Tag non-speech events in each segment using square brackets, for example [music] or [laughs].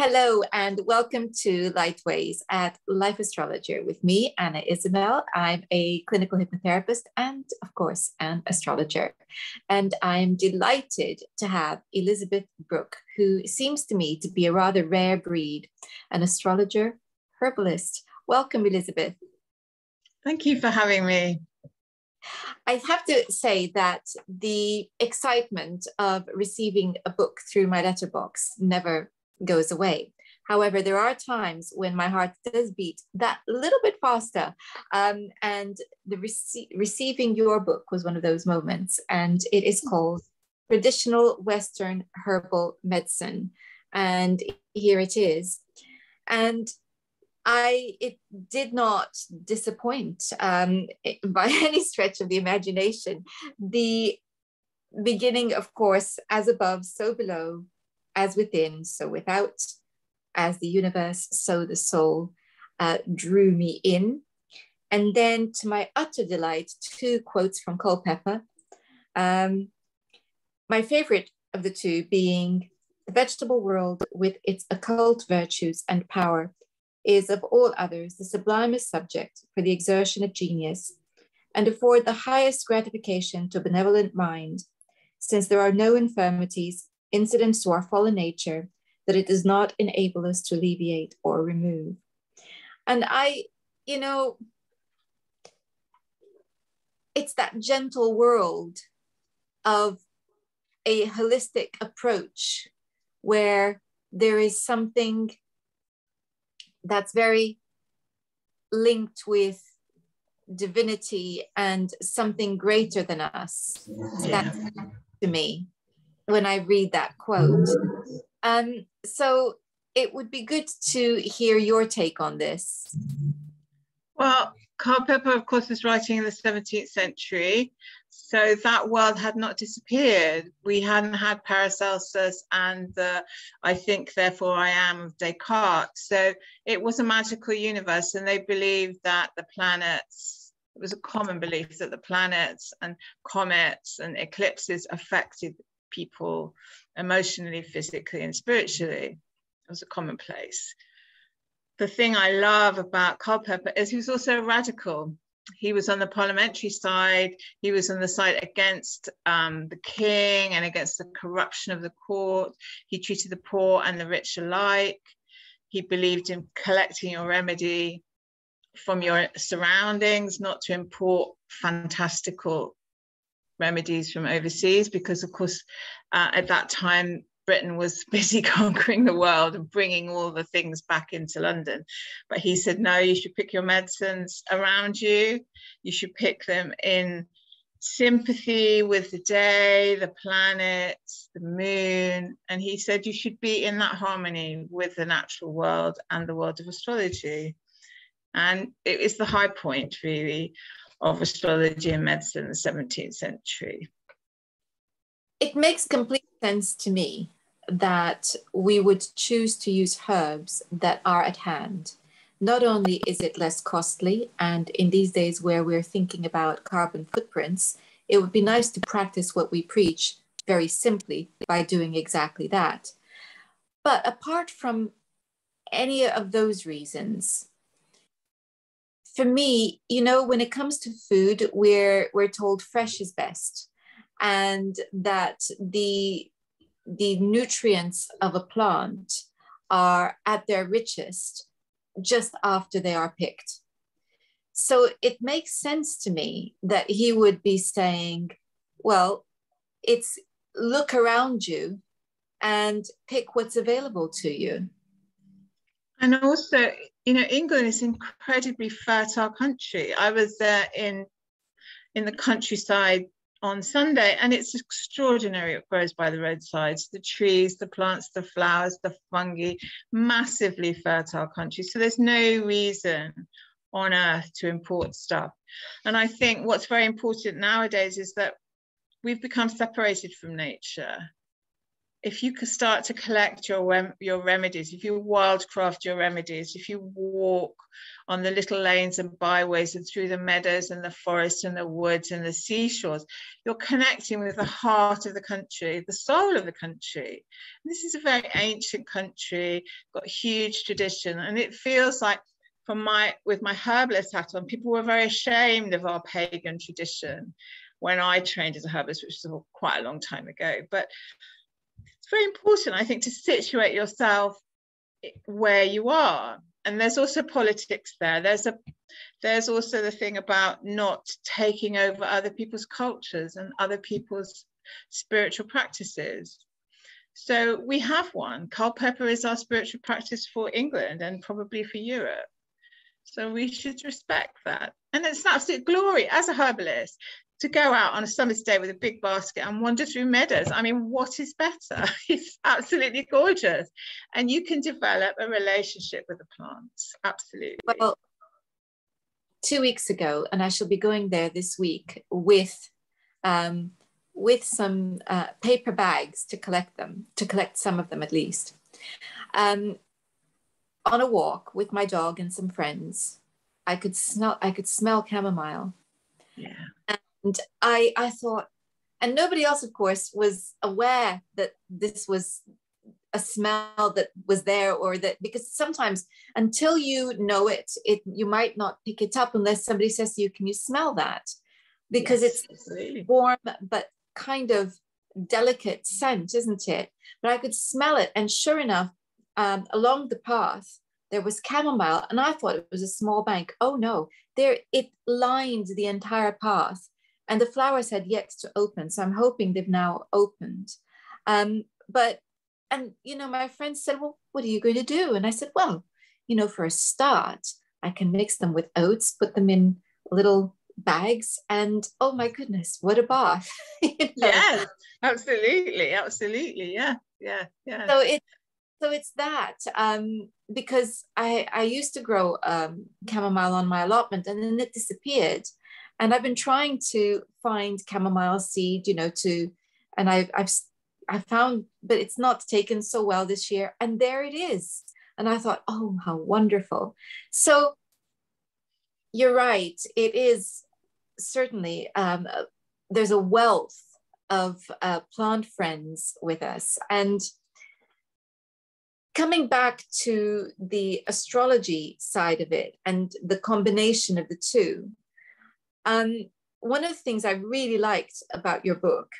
Hello and welcome to Lightways at Life Astrologer with me, Anna Isabel. I'm a clinical hypnotherapist and, of course, an astrologer. And I'm delighted to have Elisabeth Brooke, who seems to me to be a rather rare breed, an astrologer, herbalist. Welcome, Elisabeth. Thank you for having me. I have to say that the excitement of receiving a book through my letterbox never goes away. However, there are times when my heart does beat that little bit faster. Um, and the rece- receiving your book was one of those moments. And it is called Traditional Western Herbal Medicine. And here it is. And I it did not disappoint um, [laughs] by any stretch of the imagination. The beginning, of course, as above, so below, as within, so without, as the universe, so the soul uh, drew me in. And then, to my utter delight, two quotes from Culpeper. Um, my favorite of the two being the vegetable world with its occult virtues and power is of all others the sublimest subject for the exertion of genius and afford the highest gratification to a benevolent mind, since there are no infirmities incidents to our fallen nature that it does not enable us to alleviate or remove. And I, you know, it's that gentle world of a holistic approach where there is something that's very linked with divinity and something greater than us. Yeah. That's to me when I read that quote. Um, so it would be good to hear your take on this. Well, Culpeper, of course, was writing in the 17th century, so that world had not disappeared. We hadn't had Paracelsus and the I think, therefore I am of Descartes. So it was a magical universe, and they believed that the planets, it was a common belief that the planets and comets and eclipses affected people emotionally, physically, and spiritually. It was a commonplace. The thing I love about Culpeper is he was also radical. He was on the parliamentary side. He was on the side against um, the king and against the corruption of the court. He treated the poor and the rich alike. He believed in collecting your remedy from your surroundings, not to import fantastical remedies from overseas because, of course, uh, at that time, Britain was [laughs] busy conquering the world and bringing all the things back into London. But he said, no, you should pick your medicines around you. You should pick them in sympathy with the day, the planets, the moon. And he said, you should be in that harmony with the natural world and the world of astrology. And it is the high point, really, of astrology and medicine in the 17th century. It makes complete sense to me that we would choose to use herbs that are at hand. Not only is it less costly, and in these days where we're thinking about carbon footprints, it would be nice to practice what we preach very simply by doing exactly that. But apart from any of those reasons, for me, you know, when it comes to food, we're we're told fresh is best, and that the the nutrients of a plant are at their richest just after they are picked. So it makes sense to me that he would be saying, well, it's look around you and pick what's available to you. And also, you know, England is an incredibly fertile country. I was there in in the countryside on Sunday, and it's extraordinary. It grows by the roadsides, the trees, the plants, the flowers, the fungi, massively fertile country. So there's no reason on earth to import stuff. And I think what's very important nowadays is that we've become separated from nature. If you could start to collect your your remedies, if you wildcraft your remedies, if you walk on the little lanes and byways and through the meadows and the forests and the woods and the seashores, you're connecting with the heart of the country, the soul of the country. And this is a very ancient country, got huge tradition, and it feels like from my with my herbalist hat on, people were very ashamed of our pagan tradition when I trained as a herbalist, which was quite a long time ago. But very important, I think, to situate yourself where you are. And there's also politics there. There's a there's also the thing about not taking over other people's cultures and other people's spiritual practices. So we have one. Culpeper is our spiritual practice for England and probably for Europe. So we should respect that. And it's an absolute glory as a herbalist to go out on a summer's day with a big basket and wander through meadows. I mean, what is better? [laughs] It's absolutely gorgeous. And you can develop a relationship with the plants. Absolutely. Well, two weeks ago, and I shall be going there this week with um, with some uh, paper bags to collect them, to collect some of them at least. Um, on a walk with my dog and some friends, I could smell I could smell chamomile. Yeah. And I, I thought, and nobody else, of course, was aware that this was a smell that was there or that because sometimes until you know it it you might not pick it up unless somebody says to you can you smell that? Because yes, it's absolutely. warm but kind of delicate scent isn't it? But i could smell it and sure enough um, along the path there was chamomile and i thought it was a small bank. Oh no. There it lined the entire path and the flowers had yet to open. So I'm hoping they've now opened. Um, but, and, you know, my friend said, well, what are you going to do? And I said, well, you know, for a start, I can mix them with oats, put them in little bags and oh my goodness what a bath [laughs] you know? yeah absolutely absolutely yeah yeah yeah so it so it's that um because i i used to grow um chamomile on my allotment and then it disappeared and I've been trying to find chamomile seed, you know, to, and I've, I've, I found, but it's not taken so well this year. And there it is. And I thought, oh, how wonderful. So you're right. It is certainly, um, there's a wealth of uh, plant friends with us. And coming back to the astrology side of it and the combination of the two, um, one of the things I really liked about your book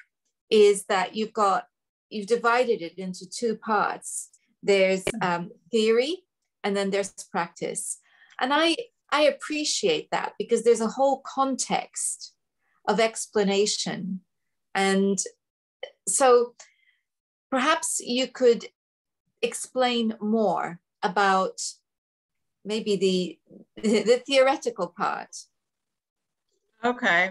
is that you've got you've divided it into two parts. There's um, theory, and then there's practice, and I I appreciate that because there's a whole context of explanation, and so perhaps you could explain more about maybe the [laughs] the theoretical part Okay.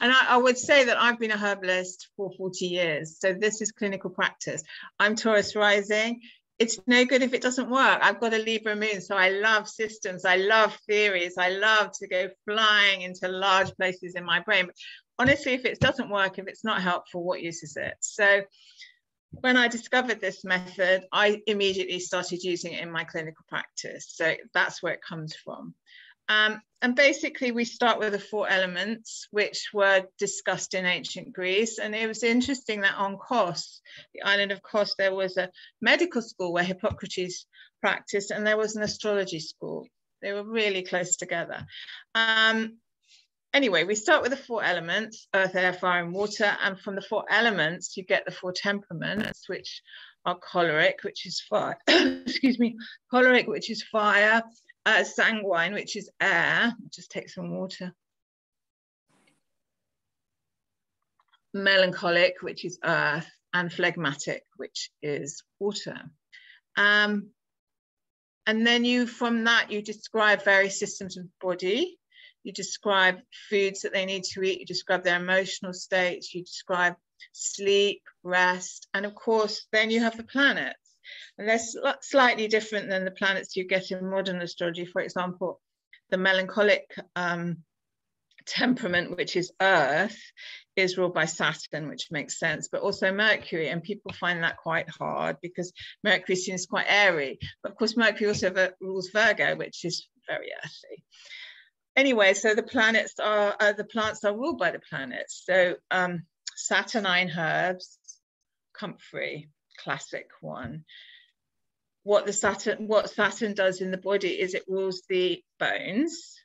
And I, I, would say that I've been a herbalist for 40 years. So this is clinical practice. I'm Taurus rising. It's no good if it doesn't work. I've got a Libra moon. So I love systems. I love theories. I love to go flying into large places in my brain. But honestly, if it doesn't work, if it's not helpful, what use is it? So when I discovered this method, I immediately started using it in my clinical practice. So that's where it comes from. Um, and basically, we start with the four elements, which were discussed in ancient Greece. And it was interesting that on Kos, the island of Kos, there was a medical school where Hippocrates practiced, and there was an astrology school. They were really close together. Um, anyway, we start with the four elements earth, air, fire, and water. And from the four elements, you get the four temperaments, which are choleric, which is fire, [coughs] excuse me, choleric, which is fire, uh, sanguine, which is air. just take some water. Melancholic, which is earth, and phlegmatic, which is water. Um, and then you, from that, you describe various systems of the body. You describe foods that they need to eat. You describe their emotional states. You describe sleep, rest, and of course, then you have the planet. And they're sl slightly different than the planets you get in modern astrology. For example, the melancholic um, temperament, which is earth, is ruled by Saturn, which makes sense, but also Mercury. And people find that quite hard because Mercury seems quite airy. But of course, Mercury also rules Virgo, which is very earthy. Anyway, so the planets are, uh, the plants are ruled by the planets. So um, Saturnine herbs, comfrey, classic one. What the Saturn, what Saturn does in the body is it rules the bones,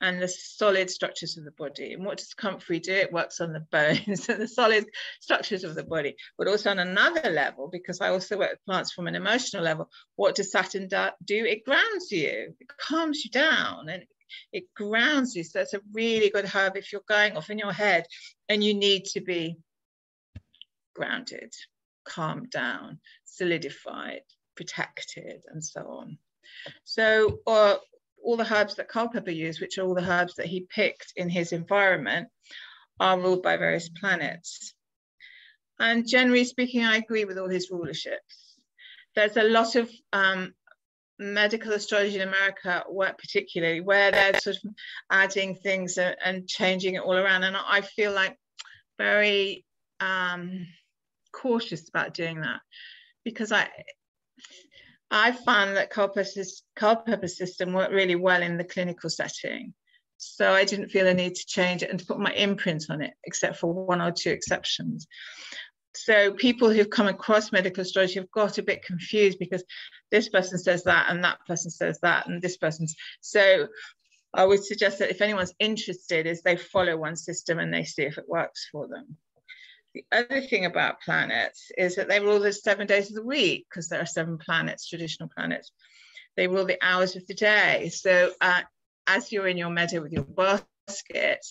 and the solid structures of the body. And what does comfrey do? It works on the bones [laughs] and the solid structures of the body, but also on another level, because I also work with plants from an emotional level. What does Saturn do? It grounds you, it calms you down, and it grounds you. So that's a really good herb if you're going off in your head and you need to be grounded, calmed down, solidified, protected, and so on. So, or all the herbs that Culpeper used, which are all the herbs that he picked in his environment, are ruled by various planets. And generally speaking, I agree with all his rulerships. There's a lot of um, medical astrology in America, where, particularly, where they're sort of adding things and, and changing it all around. And I feel like very um, cautious about doing that because I I found that Culpeper system worked really well in the clinical setting. So I didn't feel a need to change it and to put my imprint on it, except for one or two exceptions. So people who've come across medical astrology have got a bit confused because this person says that and that person says that and this person's. So I would suggest that if anyone's interested is they follow one system and they see if it works for them. The other thing about planets is that they rule the seven days of the week because there are seven planets, traditional planets. They rule the hours of the day. So uh, as you're in your meadow with your basket,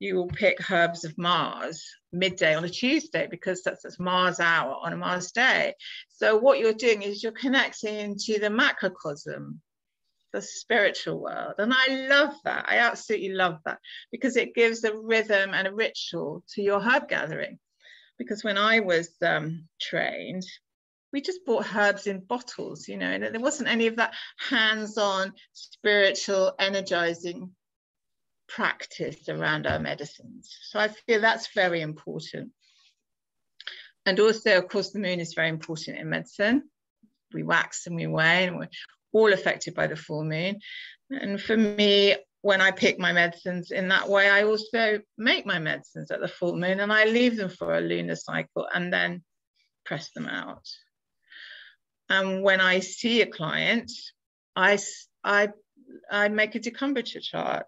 you will pick herbs of Mars midday on a Tuesday because that's, that's Mars hour on a Mars day. So what you're doing is you're connecting to the macrocosm, the spiritual world. And I love that. I absolutely love that because it gives a rhythm and a ritual to your herb gathering because when I was um, trained, we just bought herbs in bottles, you know, and there wasn't any of that hands on spiritual energizing practice around our medicines. So I feel that's very important. And also, of course, the moon is very important in medicine. We wax and we wane, and we're all affected by the full moon. And for me, when I pick my medicines in that way, I also make my medicines at the full moon and I leave them for a lunar cycle and then press them out. And when I see a client, I, I, I make a decumbiture chart.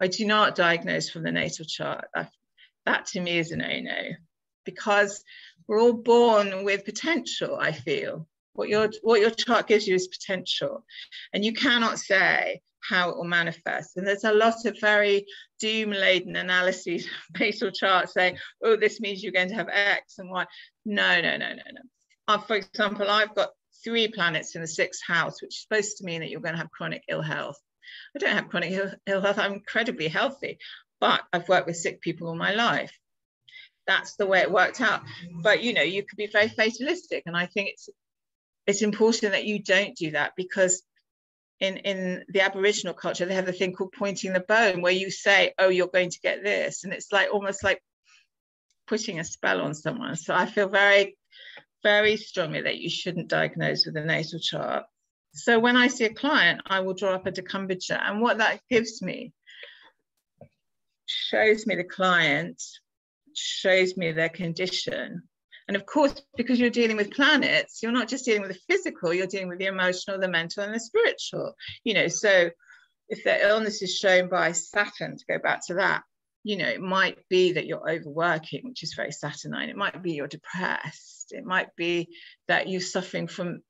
I do not diagnose from the natal chart. I, that to me is a no no because we're all born with potential, I feel. What your, what your chart gives you is potential. And you cannot say, how it will manifest. And there's a lot of very doom laden analyses, [laughs] basal charts saying, oh, this means you're going to have X and Y. No, no, no, no, no. Uh, for example, I've got three planets in the sixth house, which is supposed to mean that you're going to have chronic ill health. I don't have chronic Ill, Ill health, I'm incredibly healthy, but I've worked with sick people all my life. That's the way it worked out. But you know, you could be very fatalistic. And I think it's it's important that you don't do that because in in the aboriginal culture they have a thing called pointing the bone where you say oh you're going to get this and it's like almost like putting a spell on someone. So i feel very very strongly that you shouldn't diagnose with a natal chart. So when i see a client i will draw up a decumbiture and what that gives me shows me the client shows me their condition and of course, because you're dealing with planets, you're not just dealing with the physical, you're dealing with the emotional, the mental, and the spiritual. You know, so if the illness is shown by Saturn, to go back to that, you know, it might be that you're overworking, which is very Saturnine. It might be you're depressed. It might be that you're suffering from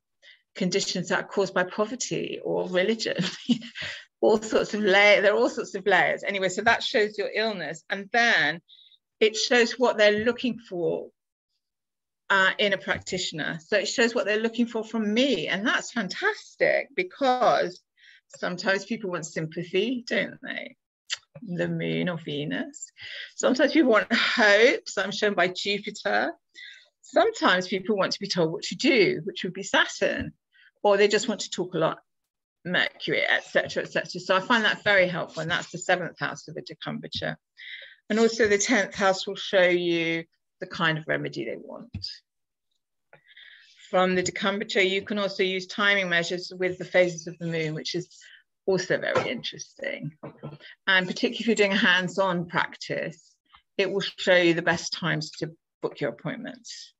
conditions that are caused by poverty or religion. [laughs] all sorts of layers. There are all sorts of layers. Anyway, so that shows your illness. And then it shows what they're looking for uh, in a practitioner. So it shows what they're looking for from me. And that's fantastic because sometimes people want sympathy, don't they? The moon or Venus. Sometimes people want hope. So I'm shown by Jupiter. Sometimes people want to be told what to do, which would be Saturn, or they just want to talk a lot Mercury, etc., etc. So I find that very helpful, and that's the seventh house of the decumbiture. And also the tenth house will show you the kind of remedy they want. From the decumbiture, you can also use timing measures with the phases of the moon, which is also very interesting. And particularly if you're doing a hands-on practice, it will show you the best times to book your appointments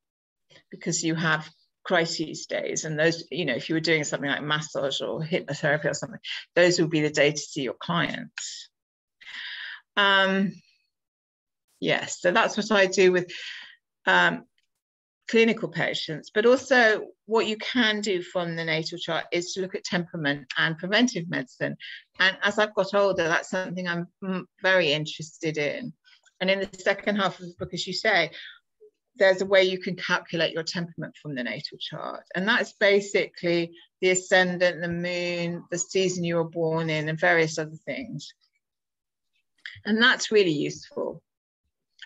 because you have crises days and those you know if you were doing something like massage or hypnotherapy or something those would be the day to see your clients um yes so that's what i do with um, clinical patients but also what you can do from the natal chart is to look at temperament and preventive medicine and as i've got older that's something i'm very interested in and in the second half of the book as you say there's a way you can calculate your temperament from the natal chart. And that's basically the ascendant, the moon, the season you were born in, and various other things. And that's really useful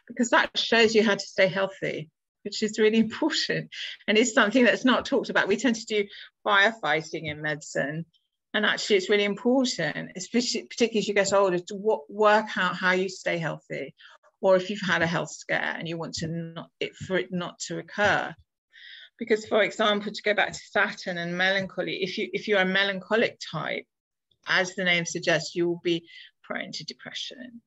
because that shows you how to stay healthy, which is really [laughs] important. And it's something that's not talked about. We tend to do firefighting in medicine. And actually, it's really important, especially particularly as you get older, to work out how you stay healthy or if you've had a health scare and you want to not it for it not to recur because for example to go back to saturn and melancholy if you if you're a melancholic type as the name suggests you will be prone to depression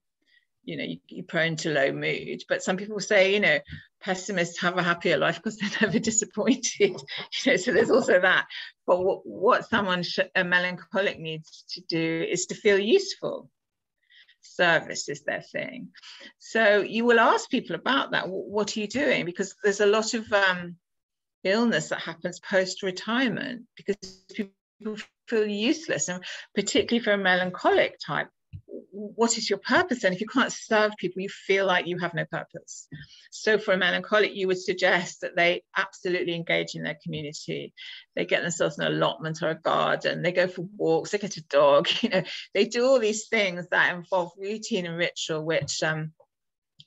you know you, are prone to low mood but some people say you know pessimists have a happier life because they're [laughs] never disappointed [laughs] you know so there's also that but what, what someone sh- a melancholic needs to do is to feel useful service is their thing. So you will ask people about that. What are you doing? Because there's a lot of um, illness that happens post retirement because people feel useless, and particularly for a melancholic type, what is your purpose? Then if you can't serve people you feel like you have no purpose. So for a melancholic you would suggest that they absolutely engage in their community. They get themselves an allotment or a garden. They go for walks. They get a dog. [laughs] You know they do all these things that involve routine and ritual which um,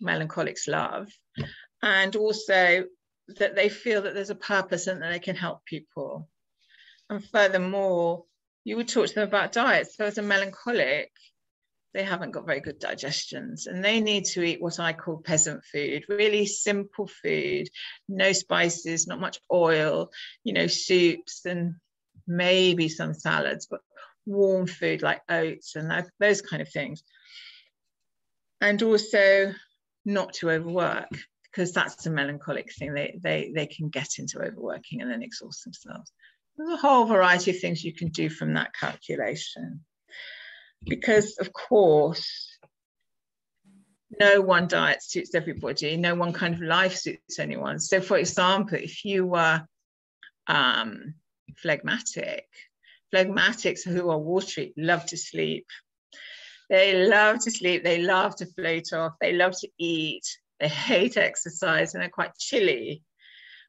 melancholics love. And also that they feel that there's a purpose and that they can help people. And furthermore you would talk to them about diet so as a melancholic they haven't got very good digestions and they need to eat what I call peasant food, really simple food, no spices, not much oil, you know, soups and maybe some salads, but warm food like oats and that, those kind of things. And also not to overwork because that's a melancholic thing. They, they, they can get into overworking and then exhaust themselves. There's a whole variety of things you can do from that calculation because of course no one diet suits everybody. No one kind of life suits anyone. So for example if you were um, phlegmatic phlegmatics who are watery love to sleep. They love to sleep. They love to float off. They love to eat. They hate exercise and they're quite chilly.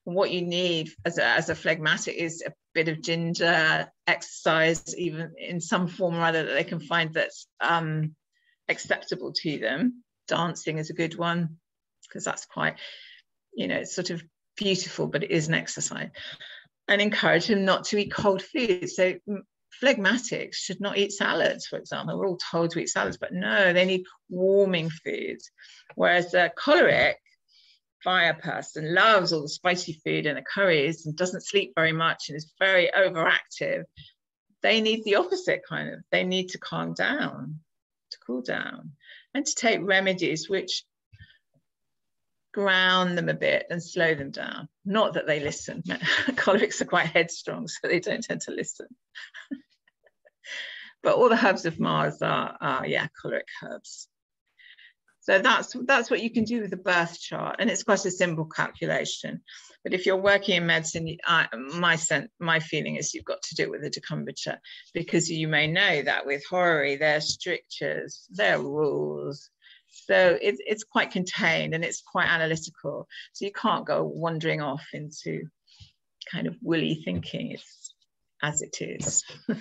What you need as a, as a phlegmatic is a bit of ginger, exercise, even in some form or other that they can find that's um, acceptable to them. Dancing is a good one because that's quite, you know, it's sort of beautiful, but it is an exercise. And encourage them not to eat cold food. So phlegmatics should not eat salads, for example. We're all told to eat salads, but no, they need warming foods. Whereas a choleric fire person, loves all the spicy food and the curries and doesn't sleep very much and is very overactive, they need the opposite kind of, they need to calm down, to cool down, and to take remedies which ground them a bit and slow them down. Not that they listen. [laughs] Cholerics are quite headstrong, so they don't tend to listen. [laughs] but all the herbs of Mars are, are yeah, choleric herbs. So that's that's what you can do with a birth chart, and it's quite a simple calculation. But if you're working in medicine, I, my sense, my feeling is you've got to do it with a decumbiture because you may know that with horary, there are strictures, there are rules. So it's it's quite contained and it's quite analytical. So you can't go wandering off into kind of woolly thinking. As it is. [laughs] well,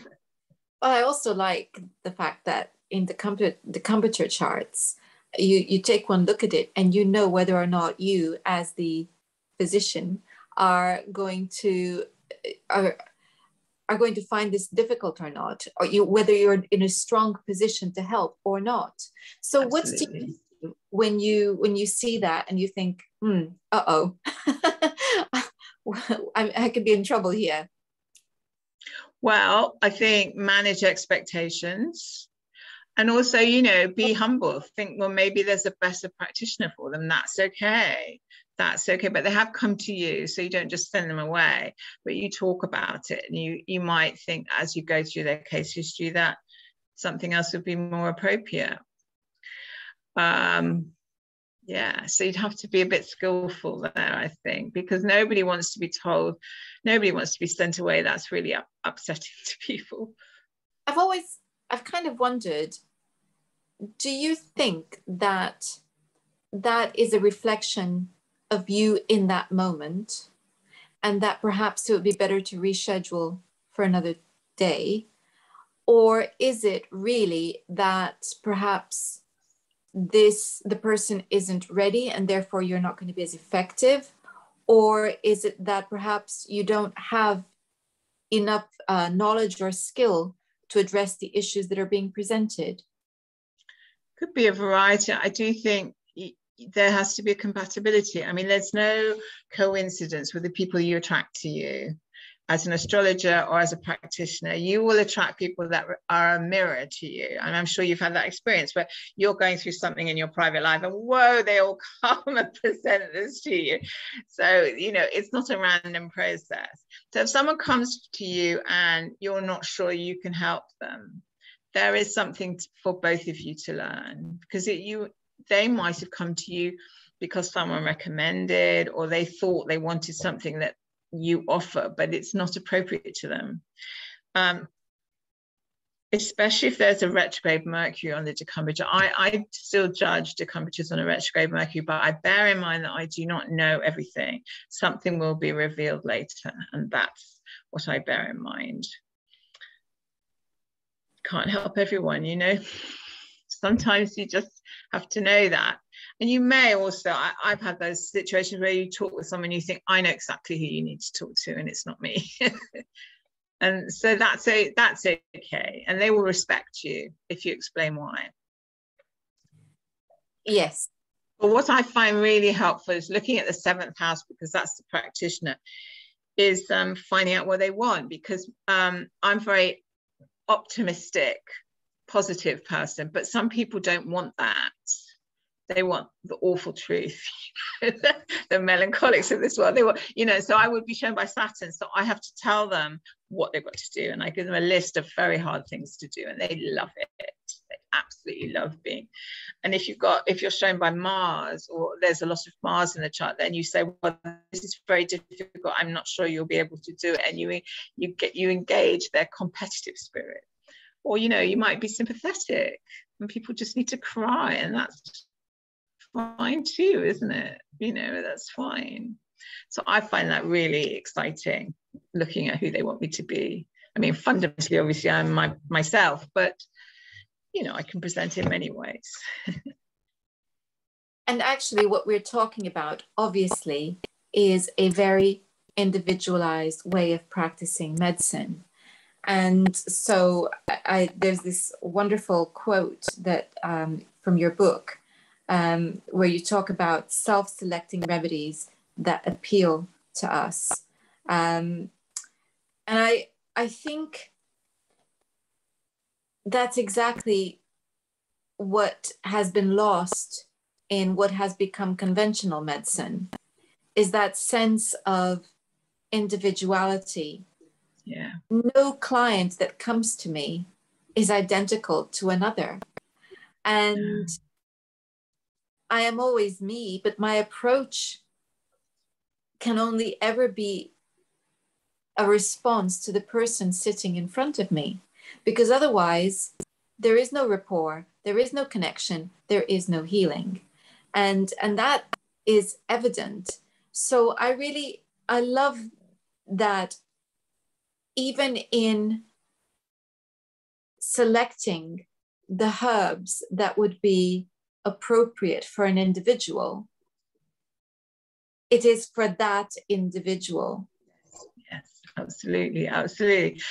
I also like the fact that in the computer the decumbiture charts, you you take one look at it and you know whether or not you as the physician are going to are are going to find this difficult or not, or you whether you're in a strong position to help or not. So Absolutely. what's do you when you when you see that and you think, hmm, uh oh, [laughs] I, I could be in trouble here. Well, I think manage expectations and also you know be humble. Think well maybe there's a better practitioner for them. That's okay. That's okay. But they have come to you so you don't just send them away. But you talk about it and you you might think as you go through their case history that something else would be more appropriate. Um yeah so you'd have to be a bit skillful there i think because nobody wants to be told nobody wants to be sent away. That's really up, upsetting [laughs] to people. I've always i've kind of wondered do you think that that is a reflection of you in that moment? And that perhaps it would be better to reschedule for another day? Or is it really that perhaps this the person isn't ready and therefore you're not going to be as effective? Or is it that perhaps you don't have enough uh, knowledge or skill to address the issues that are being presented could be a variety i do think there has to be a compatibility. I mean, there's no coincidence with the people you attract to you. As an astrologer or as a practitioner, you will attract people that are a mirror to you. And I'm sure you've had that experience where you're going through something in your private life and whoa, they all [laughs] come and present this to you. So, you know, it's not a random process. So if someone comes to you and you're not sure you can help them, there is something for both of you to learn because it, you they might have come to you because someone recommended or they thought they wanted something that you offer, but it's not appropriate to them. Um, especially if there's a retrograde Mercury on the decumbiture. I, I still judge decumbitures on a retrograde Mercury, but I bear in mind that I do not know everything. Something will be revealed later, and that's what I bear in mind. Can't help everyone, you know. [laughs] Sometimes you just have to know that. And you may also, I, have had those situations where you talk with someone, you think, I know exactly who you need to talk to, and it's not me. [laughs] and so that's a, that's okay. And they will respect you if you explain why. Yes. But what I find really helpful is looking at the seventh house because that's the practitioner, is um, finding out what they want because um, I'm very optimistic positive person, but some people don't want that. They want the awful truth. [laughs] the melancholics of this world. They want, you know, so I would be shown by Saturn. So I have to tell them what they've got to do. And I give them a list of very hard things to do, and they love it. Absolutely love being. And if you've got, if you're shown by Mars, or there's a lot of Mars in the chart, then you say, well, this is very difficult. I'm not sure you'll be able to do it. And you you get you engage their competitive spirit or you know you might be sympathetic and people just need to cry and that's fine too isn't it you know that's fine so i find that really exciting looking at who they want me to be i mean fundamentally obviously i'm my, myself but you know i can present in many ways [laughs] and actually what we're talking about obviously is a very individualized way of practicing medicine and so I, there's this wonderful quote that um, from your book um, where you talk about self-selecting remedies that appeal to us. Um, and I, I think that's exactly what has been lost in what has become conventional medicine is that sense of individuality yeah. No client that comes to me is identical to another. And I am always me, but my approach can only ever be a response to the person sitting in front of me. Because otherwise, there is no rapport, there is no connection, there is no healing. And, and that is evident. So I really, I love that even in selecting the herbs that would be appropriate for an individual, it is for that individual. Yes. absolutely absolutely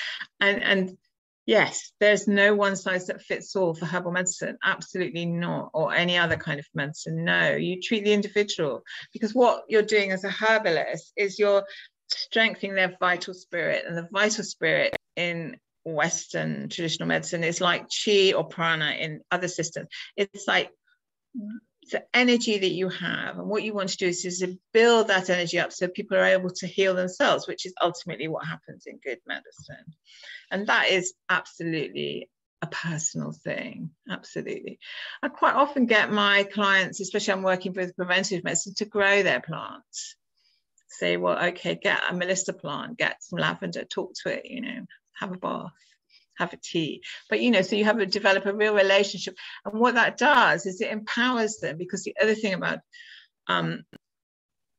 and and yes there's no one size that fits all for herbal medicine absolutely not or any other kind of medicine no. You treat the individual because what you're doing as a herbalist is you're strengthening their vital spirit and the vital spirit in western traditional medicine is like chi or prana in other systems. It's like the energy that you have. And what you want to do is, is to build that energy up so people are able to heal themselves which is ultimately what happens in good medicine. And that is absolutely a personal thing absolutely. I quite often get my clients especially i'm working with preventive medicine to grow their plants. Say well okay get a melissa plant get some lavender talk to it you know have a bath have a tea but you know so you have to develop a real relationship. And what that does is it empowers them because the other thing about um,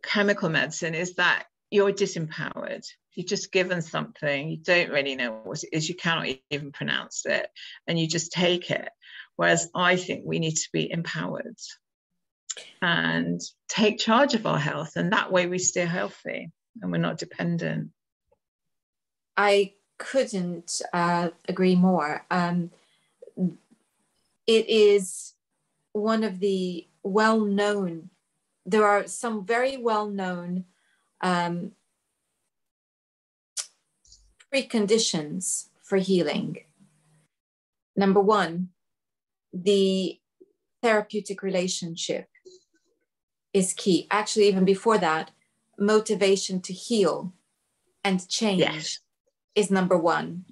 chemical medicine is that you're disempowered. You're just given something. You don't really know what it is. You cannot even pronounce it. And you just take it. Whereas i think we need to be empowered and take charge of our health. And that way we stay healthy and we're not dependent. I couldn't uh, agree more. Um, it is one of the well known, there are some very well known um, preconditions for healing. Number one, the therapeutic relationship is key. Actually, even before that, motivation to heal and change yes is number one.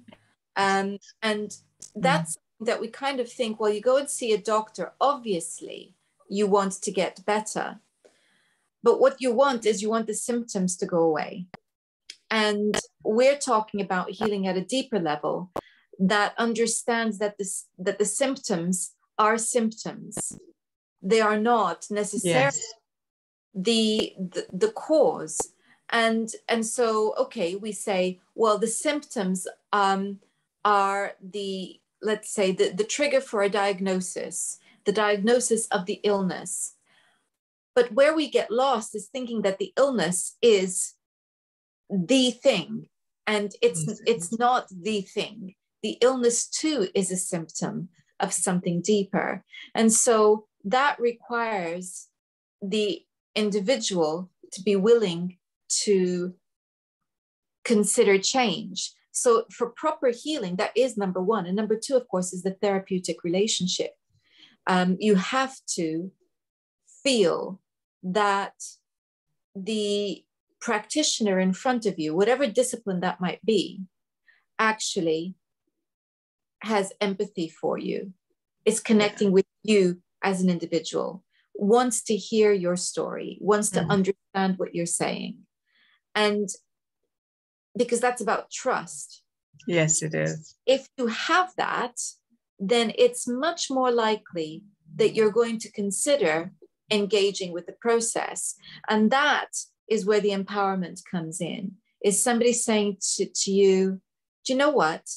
Um, and that's mm. that we kind of think, well, you go and see a doctor, obviously you want to get better. But what you want is you want the symptoms to go away. And we're talking about healing at a deeper level that understands that this that the symptoms are symptoms. They are not necessarily yes. the, the the cause and and so okay we say well the symptoms um, are the let's say the, the trigger for a diagnosis the diagnosis of the illness. But where we get lost is thinking that the illness is the thing and it's mm-hmm. it's not the thing. The illness too is a symptom of something deeper. And so that requires the individual to be willing to consider change. So, for proper healing, that is number one. And number two, of course, is the therapeutic relationship. Um, you have to feel that the practitioner in front of you, whatever discipline that might be, actually has empathy for you, is connecting with you as an individual, wants to hear your story, wants to mm-hmm. understand what you're saying and because that's about trust. Yes it is. If you have that then it's much more likely that you're going to consider engaging with the process. And that is where the empowerment comes in is somebody saying to, to you do you know what?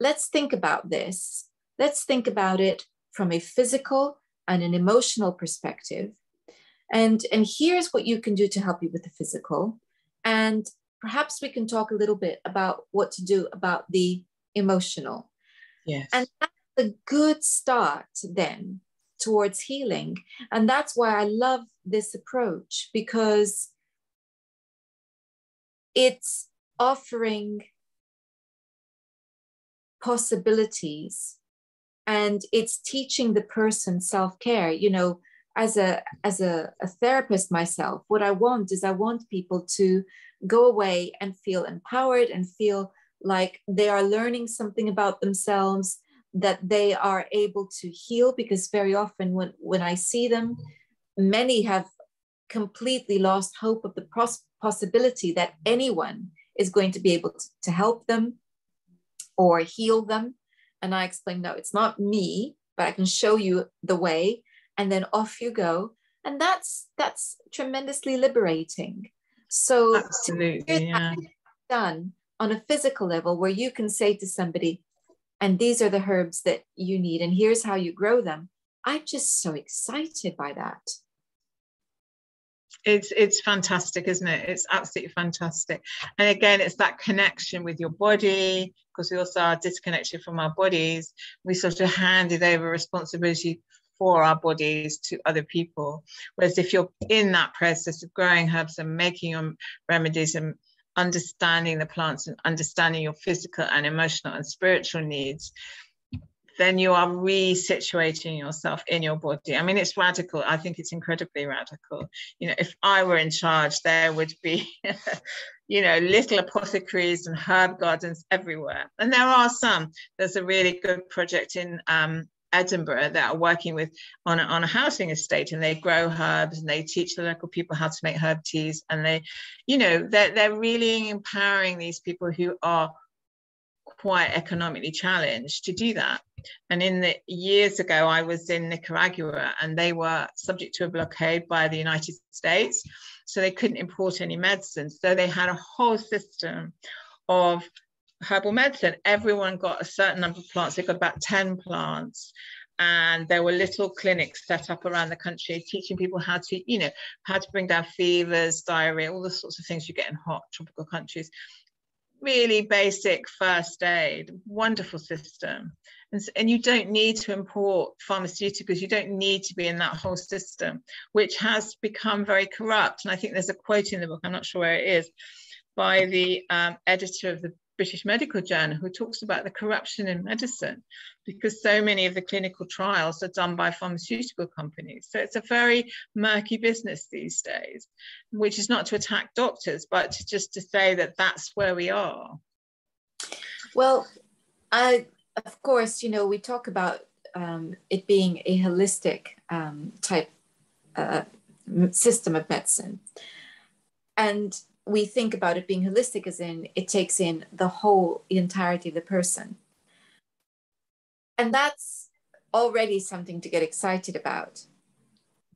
Let's think about this. Let's think about it from a physical and an emotional perspective. And and here's what you can do to help you with the physical and perhaps we can talk a little bit about what to do about the emotional. Yes. And that's a good start then towards healing. And that's why I love this approach because it's offering possibilities and it's teaching the person self-care you know as a as a, a therapist myself what i want is i want people to go away and feel empowered and feel like they are learning something about themselves that they are able to heal because very often when when i see them many have completely lost hope of the pros- possibility that anyone is going to be able to, to help them or heal them. And i explain no it's not me but i can show you the way and then off you go. And that's that's tremendously liberating. So absolutely yeah. done on a physical level where you can say to somebody and these are the herbs that you need and here's how you grow them i'm just so excited by that. It's it's fantastic isn't it? It's absolutely fantastic. And again it's that connection with your body because we also are disconnected from our bodies. We sort of handed over responsibility for our bodies to other people whereas if you're in that process of growing herbs and making your remedies and understanding the plants and understanding your physical and emotional and spiritual needs then you are resituating yourself in your body. I mean, it's radical. I think it's incredibly radical. You know, if I were in charge, there would be, [laughs] you know, little apothecaries and herb gardens everywhere. And there are some. There's a really good project in um, Edinburgh that are working with on a, on a housing estate and they grow herbs and they teach the local people how to make herb teas and they you know they're, they're really empowering these people who are quite economically challenged to do that. And in the years ago, I was in Nicaragua and they were subject to a blockade by the United States. So they couldn't import any medicine. So they had a whole system of herbal medicine. Everyone got a certain number of plants. They got about 10 plants. And there were little clinics set up around the country teaching people how to, you know, how to bring down fevers, diarrhea, all the sorts of things you get in hot tropical countries really basic first aid, wonderful system. And, and, you don't need to import pharmaceuticals, you don't need to be in that whole system, which has become very corrupt. And I think there's a quote in the book, I'm not sure where it is, by the um, editor of the British Medical Journal who talks about the corruption in medicine because so many of the clinical trials are done by pharmaceutical companies. So it's a very murky business these days, which is not to attack doctors, but just to say that that's where we are. Well, I, of course, you know, we talk about um, it being a holistic um, type uh, system of medicine. And we think about it being holistic as in it takes in the whole the entirety of the person. And that's already something to get excited about.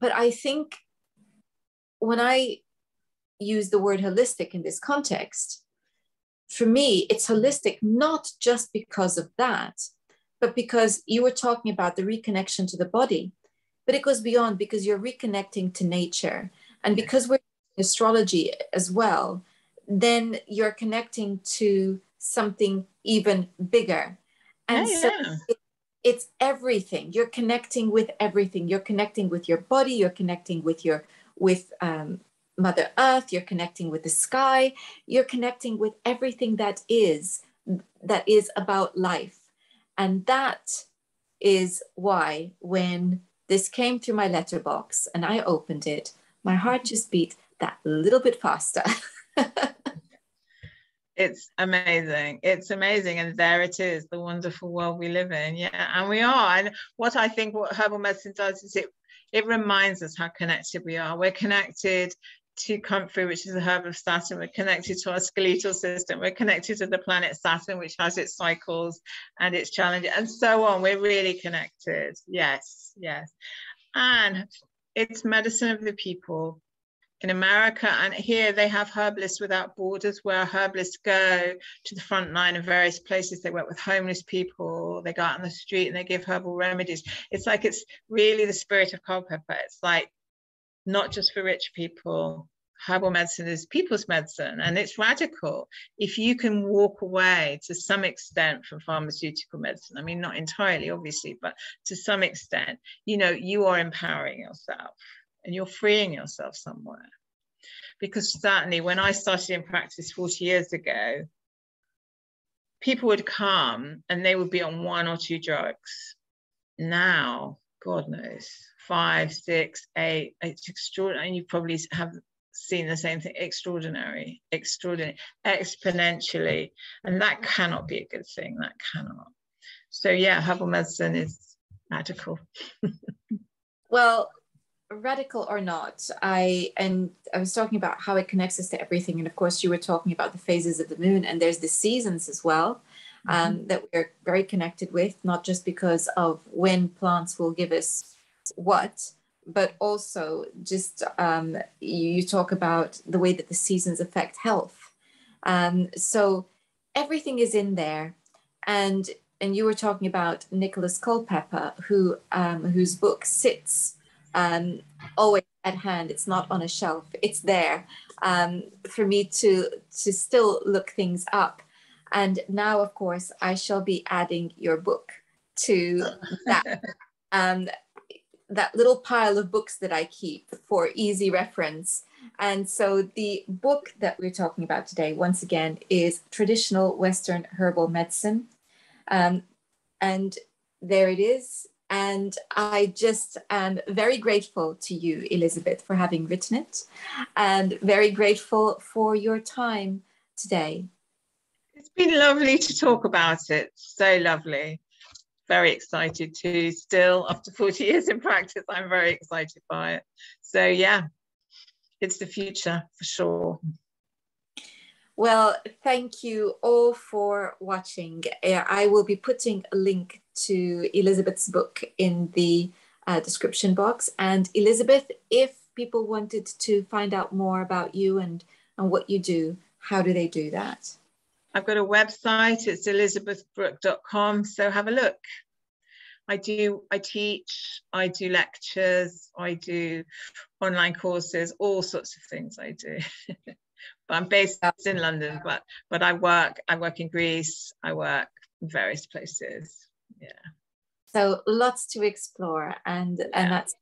But i think when i use the word holistic in this context for me it's holistic not just because of that but because you were talking about the reconnection to the body but it goes beyond because you're reconnecting to nature. And because we're astrology as well, then you're connecting to something even bigger. And yeah, so yeah. It, it's everything. You're connecting with everything. You're connecting with your body. You're connecting with your with um, Mother Earth. You're connecting with the sky. You're connecting with everything that is that is about life, and that is why when this came through my letterbox and I opened it, my heart just beat that little bit faster. [laughs] it's amazing. It's amazing. And there it is, the wonderful world we live in. Yeah. And we are. And what I think what herbal medicine does is it it reminds us how connected we are. We're connected to comfrey, which is a herb of Saturn. We're connected to our skeletal system. We're connected to the planet Saturn, which has its cycles and its challenges, and so on. We're really connected. Yes, yes. And it's medicine of the people in America. And here they have Herbalists Without Borders, where herbalists go to the front line of various places. They work with homeless people, they go out on the street and they give herbal remedies. It's like it's really the spirit of Culpeper. It's like not just for rich people. Herbal medicine is people's medicine and it's radical. If you can walk away to some extent from pharmaceutical medicine, I mean, not entirely, obviously, but to some extent, you know, you are empowering yourself and you're freeing yourself somewhere. Because certainly when I started in practice 40 years ago, people would come and they would be on one or two drugs. Now, God knows, five, six, eight, it's extraordinary. And you probably have seen the same thing extraordinary, extraordinary, exponentially. And that cannot be a good thing. That cannot. So, yeah, herbal medicine is magical. [laughs] well, radical or not i and i was talking about how it connects us to everything and of course you were talking about the phases of the moon and there's the seasons as well um, mm-hmm. that we're very connected with not just because of when plants will give us what but also just um, you, you, talk about the way that the seasons affect health um, so everything is in there and and you were talking about Nicholas Culpeper who um, whose book sits um, always at hand. It's not on a shelf. It's there um, for me to to still look things up. And now, of course, I shall be adding your book to that [laughs] um, that little pile of books that I keep for easy reference. And so the book that we're talking about today, once again, is Traditional Western Herbal Medicine. Um, and there it is. And I just am very grateful to you, Elisabeth, for having written it, and very grateful for your time today. It's been lovely to talk about it. So lovely. Very excited to still, after 40 years in practice, I'm very excited by it. So, yeah, it's the future for sure. Well, thank you all for watching. I will be putting a link to Elisabeth's book in the uh, description box. And Elisabeth, if people wanted to find out more about you and, and what you do, how do they do that? I've got a website, it's elisabethbrooke.com, so have a look. I do, I teach, I do lectures, I do online courses, all sorts of things I do. [laughs] but I'm based in London, but but I work I work in Greece. I work in various places. Yeah. So lots to explore, and yeah. and that's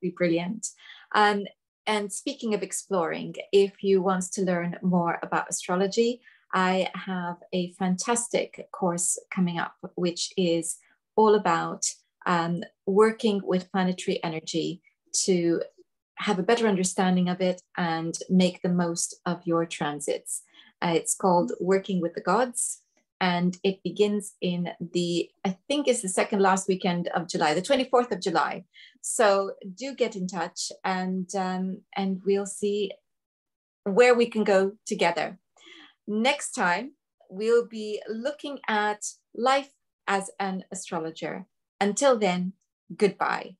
be brilliant. Um, and speaking of exploring, if you want to learn more about astrology, I have a fantastic course coming up, which is all about um, working with planetary energy to have a better understanding of it and make the most of your transits. Uh, it's called Working with the Gods, and it begins in the, I think it's the second last weekend of July, the 24th of July. So do get in touch and, um, and we'll see where we can go together. Next time, we'll be looking at life as an astrologer. Until then, goodbye.